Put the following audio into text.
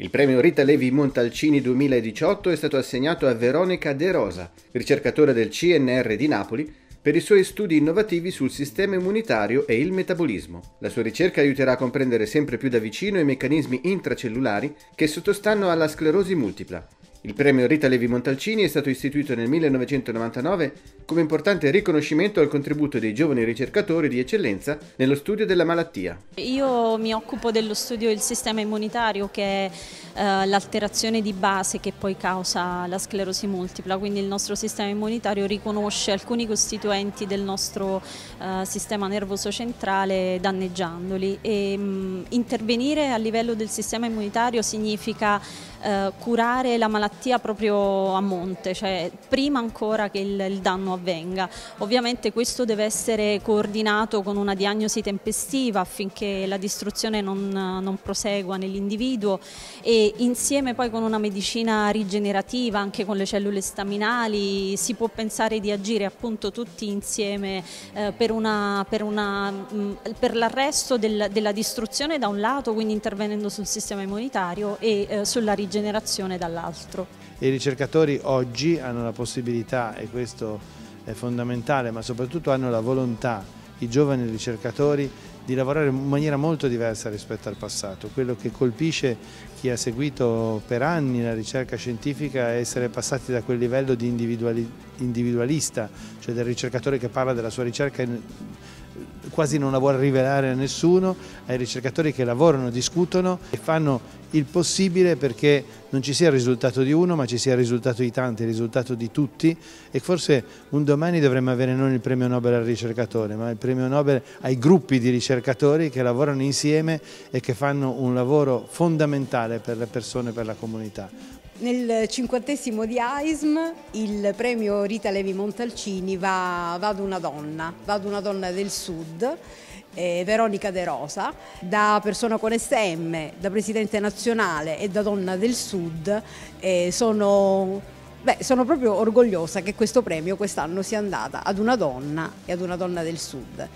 Il premio Rita Levi Montalcini 2018 è stato assegnato a Veronica De Rosa, ricercatore del CNR di Napoli, per i suoi studi innovativi sul sistema immunitario e il metabolismo. La sua ricerca aiuterà a comprendere sempre più da vicino i meccanismi intracellulari che sottostanno alla sclerosi multipla il premio Rita Levi Montalcini è stato istituito nel 1999 come importante riconoscimento al contributo dei giovani ricercatori di eccellenza nello studio della malattia. Io mi occupo dello studio del sistema immunitario che è eh, l'alterazione di base che poi causa la sclerosi multipla, quindi il nostro sistema immunitario riconosce alcuni costituenti del nostro eh, sistema nervoso centrale danneggiandoli e mm, intervenire a livello del sistema immunitario significa eh, curare la malattia proprio a monte, cioè prima ancora che il, il, danno avvenga. Ovviamente questo deve essere coordinato con una diagnosi tempestiva affinché la distruzione non, non prosegua nell'individuo e insieme poi con una medicina rigenerativa, anche con le cellule staminali, si può pensare di agire appunto tutti insieme eh, per, mm, per l'arresto del, della distruzione da un lato, quindi intervenendo sul sistema immunitario e eh, sulla rigenerazione generazione dall'altro. I ricercatori oggi hanno la possibilità, e questo è fondamentale, ma soprattutto hanno la volontà, i giovani ricercatori, di lavorare in maniera molto diversa rispetto al passato. Quello che colpisce chi ha seguito per anni la ricerca scientifica è essere passati da quel livello di individualista, cioè del ricercatore che parla della sua ricerca quasi non la vuole rivelare a nessuno, ai ricercatori che lavorano, discutono e fanno il possibile perché non ci sia il risultato di uno ma ci sia il risultato di tanti, il risultato di tutti e forse un domani dovremmo avere non il premio Nobel al ricercatore ma il premio Nobel ai gruppi di ricercatori che lavorano insieme e che fanno un lavoro fondamentale per le persone per la comunità. Nel cinquantesimo di AISM il premio Rita Levi Montalcini va, va ad una donna, va ad una donna del sud eh, Veronica De Rosa, da persona con SM, da presidente nazionale e da donna del Sud, eh, sono, beh, sono proprio orgogliosa che questo premio quest'anno sia andata ad una donna e ad una donna del Sud.